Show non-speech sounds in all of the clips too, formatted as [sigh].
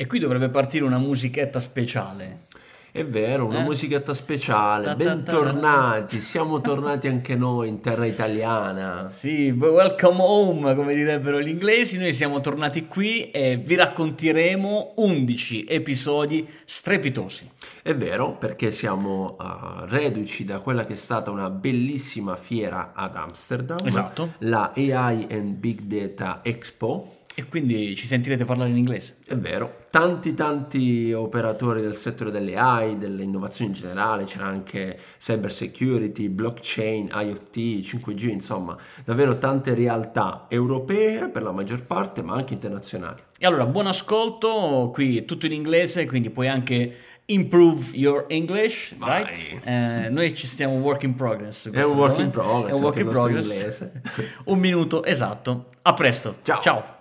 E qui dovrebbe partire una musichetta speciale. È vero, una Eh? musichetta speciale. Ta ta ta. Bentornati, siamo tornati anche noi in terra italiana. Sì, welcome home, come direbbero gli inglesi. Noi siamo tornati qui e vi racconteremo 11 episodi strepitosi. È vero, perché siamo uh, reduci da quella che è stata una bellissima fiera ad Amsterdam, Esatto. la AI and Big Data Expo. E quindi ci sentirete parlare in inglese. È vero, tanti tanti operatori del settore delle AI, delle innovazioni in generale, c'era anche cyber security, blockchain, IoT, 5G, insomma, davvero tante realtà europee per la maggior parte, ma anche internazionali. E allora, buon ascolto, qui è tutto in inglese, quindi puoi anche improve your English, Vai. right? Eh, noi ci stiamo work in progress. È un work in progress, È un work in progress. [laughs] un minuto esatto. A presto. Ciao. Ciao.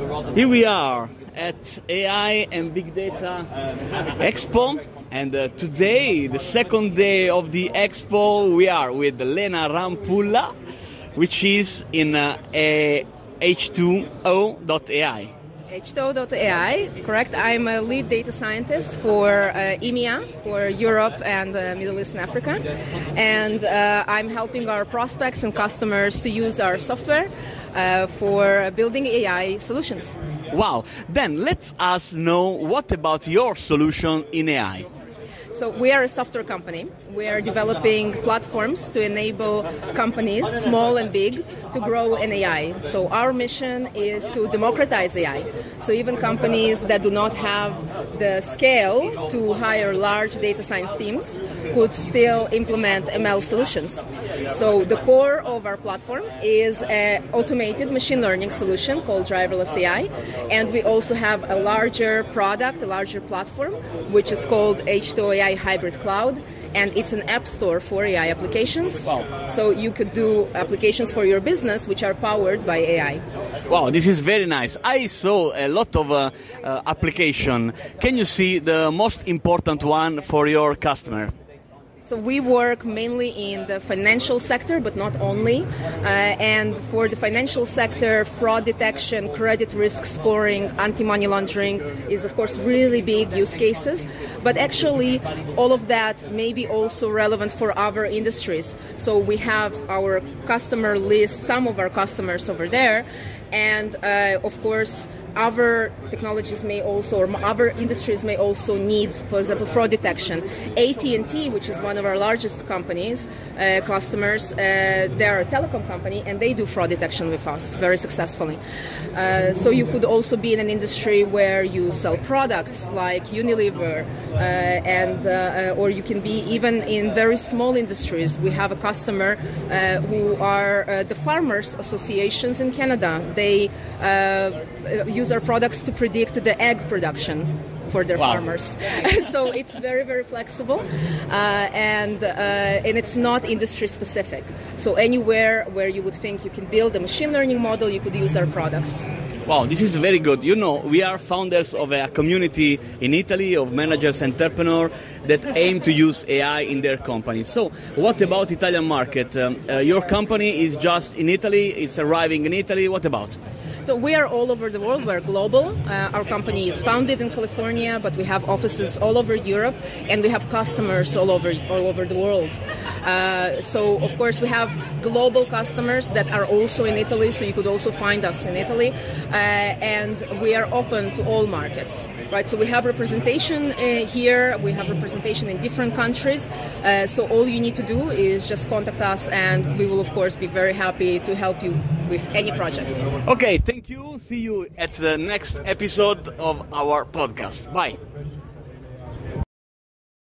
Here we are at AI and Big Data Expo. And uh, today, the second day of the expo, we are with Lena Rampula, which is in uh, a H2O.ai. H2O.ai, correct. I'm a lead data scientist for uh, EMEA, for Europe and uh, Middle East and Africa. And uh, I'm helping our prospects and customers to use our software uh, for building AI solutions. Wow. Then let us know what about your solution in AI. So we are a software company. We are developing platforms to enable companies, small and big, to grow in AI. So our mission is to democratize AI. So even companies that do not have the scale to hire large data science teams could still implement ML solutions. So the core of our platform is an automated machine learning solution called driverless AI, and we also have a larger product, a larger platform, which is called H2O AI Hybrid Cloud, and it's an app store for AI applications. Wow. So you could do applications for your business which are powered by AI. Wow, this is very nice. I saw a lot of uh, uh, application. Can you see the most important one for your customer? So we work mainly in the financial sector, but not only. Uh, and for the financial sector, fraud detection, credit risk scoring, anti-money laundering is of course really big use cases. But actually, all of that may be also relevant for other industries. So we have our customer list, some of our customers over there, and uh, of course other technologies may also or other industries may also need for example fraud detection. At&t which is one of our largest companies uh, customers uh, they're a telecom company and they do fraud detection with us very successfully. Uh, so you could also be in an industry where you sell products like unilever uh, and uh, or you can be even in very small industries. We have a customer who are the farmers associations in canada they uh, use our products to predict the egg production for their Wow. farmers. [laughs] so it's very very flexible, uh, and uh, and it's not industry specific. So anywhere where you would think you can build a machine learning model, you could use our products. Wow, this is very good. You know, we are founders of a community in Italy of managers, entrepreneurs that aim to use AI in their company. So, what about Italian market? Um, uh, your company is just in Italy. It's arriving in Italy. What about? So we are all over the world. We're global. Uh, our company is founded in California, but we have offices all over Europe, and we have customers all over all over the world. Uh, so of course we have global customers that are also in Italy. So you could also find us in Italy, uh, and we are open to all markets. Right. So we have representation uh, here. We have representation in different countries. Uh, so all you need to do is just contact us, and we will of course be very happy to help you with any project. Okay, thank you. See you at the next episode of our podcast. Bye.